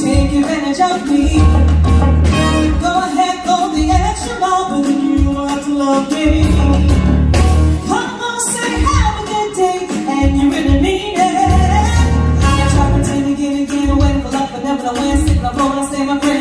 take advantage of me. Go ahead, go the extra mile, but if you want to love me, come on, say have a good day, and you really mean it. I try pretending, get it, get away, for love, but never the wind, sick, I'm blowing, stay my friend.